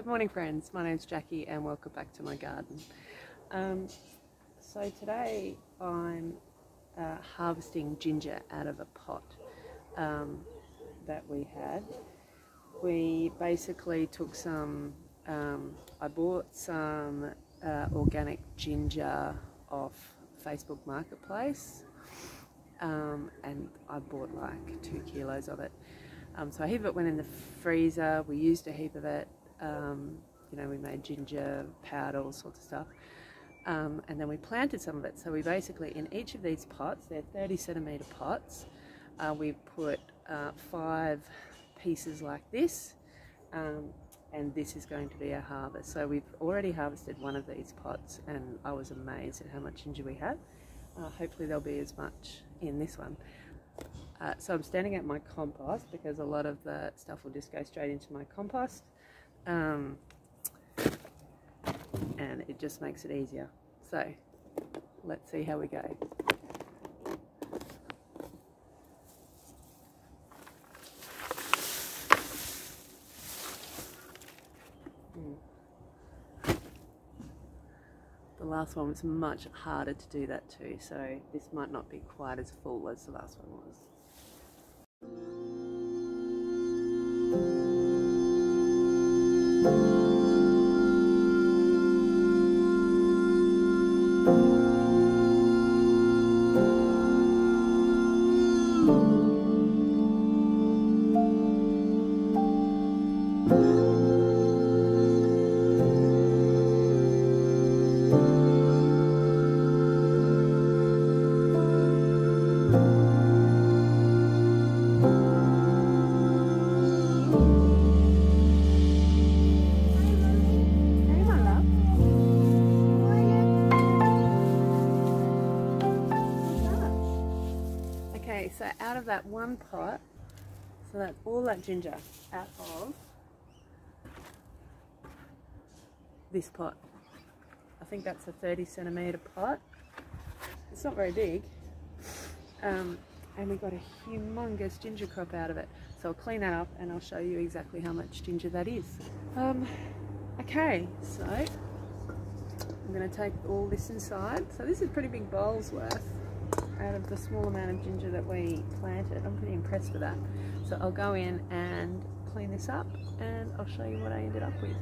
Good morning friends, my name's Jackie and welcome back to my garden. Um, so today I'm uh, harvesting ginger out of a pot um, that we had. We basically took some, um, I bought some uh, organic ginger off Facebook Marketplace um, and I bought like two kilos of it. Um, so a heap of it went in the freezer, we used a heap of it, um, you know, we made ginger powder, all sorts of stuff. Um, and then we planted some of it. So we basically, in each of these pots, they're 30 centimetre pots, uh, we put uh, five pieces like this. Um, and this is going to be our harvest. So we've already harvested one of these pots and I was amazed at how much ginger we had. Uh, hopefully there'll be as much in this one. Uh, so I'm standing at my compost because a lot of the stuff will just go straight into my compost. Um, and it just makes it easier. So let's see how we go. Hmm. The last one was much harder to do that too, so this might not be quite as full as the last one was. Hey, that one pot, so that's all that ginger out of this pot. I think that's a 30 centimetre pot. It's not very big. Um, and we got a humongous ginger crop out of it. So I'll clean that up and I'll show you exactly how much ginger that is. Um, okay, so I'm going to take all this inside. So this is pretty big bowls worth out of the small amount of ginger that we planted. I'm pretty impressed with that. So I'll go in and clean this up and I'll show you what I ended up with.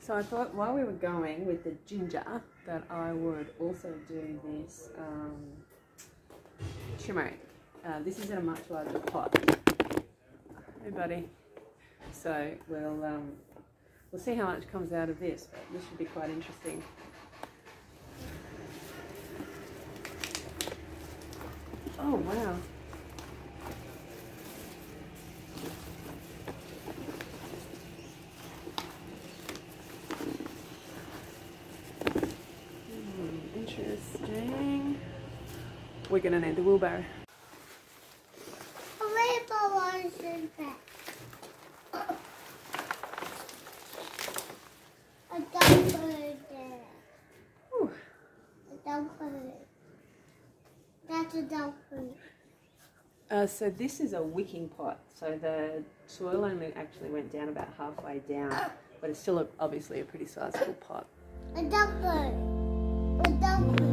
So I thought while we were going with the ginger that I would also do this um, turmeric. Uh, this is in a much larger pot. Hey buddy. So we'll um, we'll see how much comes out of this, but this should be quite interesting. Oh wow. Hmm, interesting. We're gonna need the wheelbarrow. Uh, so this is a wicking pot. So the soil only actually went down about halfway down, but it's still a, obviously a pretty sizable pot. A bird. A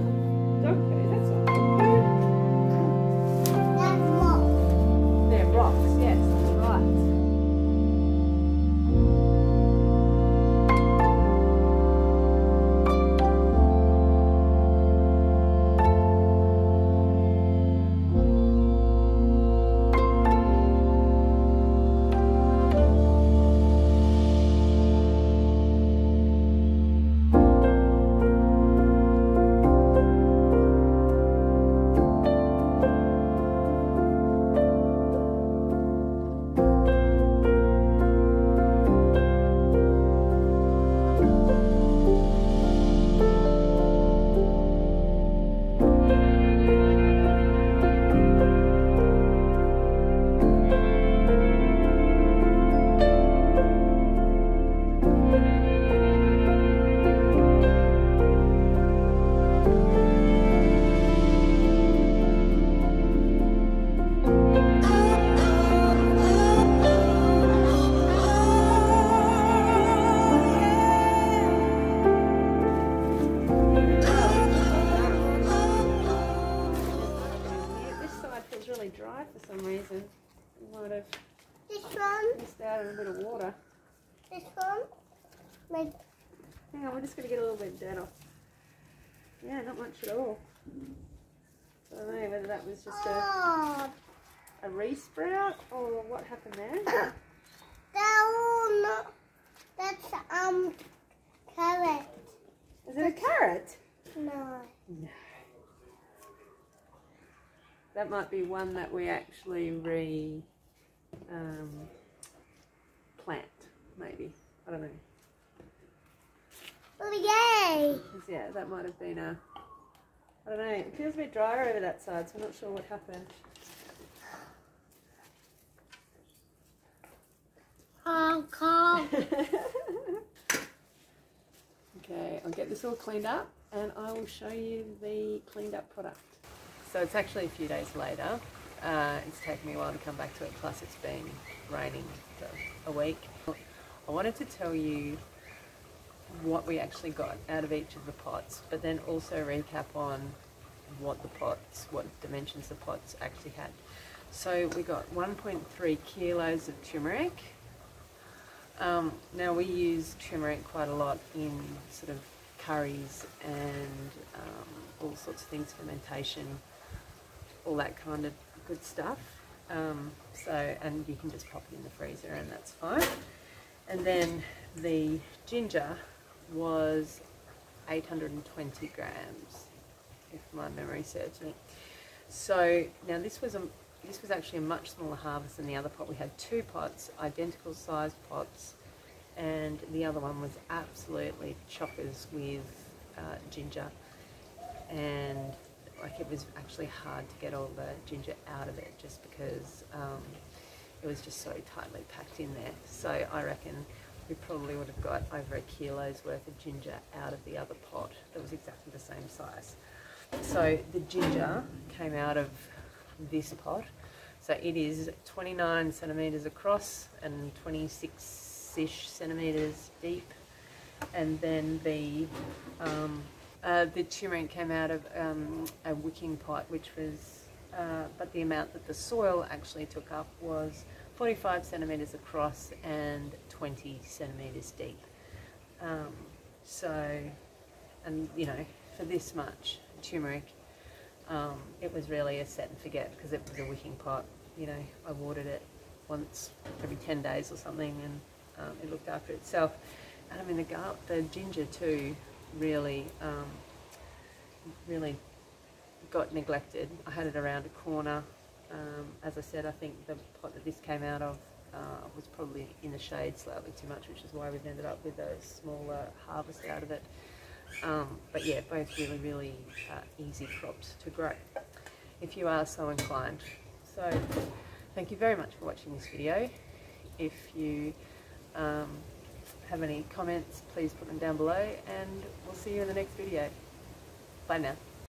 dry for some reason. You might have this one. missed out on a bit of water. This one. Like. Hang on, we're just going to get a little bit of dirt off. Yeah, not much at all. So I don't know whether that was just oh. a, a resprout or what happened there. that not. that's um carrot. Is it a carrot? No. No. That might be one that we actually re um, plant, maybe. I don't know. Oh, yay! yeah, that might have been a. I don't know. It feels a bit drier over that side, so I'm not sure what happened. Hong Kong. okay, I'll get this all cleaned up and I will show you the cleaned up product. So it's actually a few days later. Uh, it's taken me a while to come back to it, plus it's been raining for a week. I wanted to tell you what we actually got out of each of the pots, but then also recap on what the pots, what dimensions the pots actually had. So we got 1.3 kilos of turmeric. Um, now we use turmeric quite a lot in sort of curries and um, all sorts of things, fermentation, all that kind of good stuff. Um, so, and you can just pop it in the freezer and that's fine. And then the ginger was 820 grams, if my memory serves me. So now this was a this was actually a much smaller harvest than the other pot. We had two pots, identical sized pots, and the other one was absolutely chockers with uh, ginger, and like it was actually hard to get all the ginger out of it just because um, it was just so tightly packed in there. So I reckon we probably would have got over a kilo's worth of ginger out of the other pot that was exactly the same size. So the ginger came out of this pot. So it is 29 centimetres across and 26-ish centimetres deep. And then the um, uh, the turmeric came out of um, a wicking pot, which was, uh, but the amount that the soil actually took up was 45 centimetres across and 20 centimetres deep. Um, so, and you know, for this much turmeric, um, it was really a set and forget because it was a wicking pot. You know, I watered it once every 10 days or something and um, it looked after itself. And I mean, the, gar- the ginger too really, um, really got neglected. I had it around a corner. Um, as I said, I think the pot that this came out of uh, was probably in the shade slightly too much, which is why we've ended up with a smaller harvest out of it. Um, but yeah, both really, really uh, easy crops to grow if you are so inclined. So thank you very much for watching this video. If you um, have any comments, please put them down below and we'll see you in the next video. Bye now.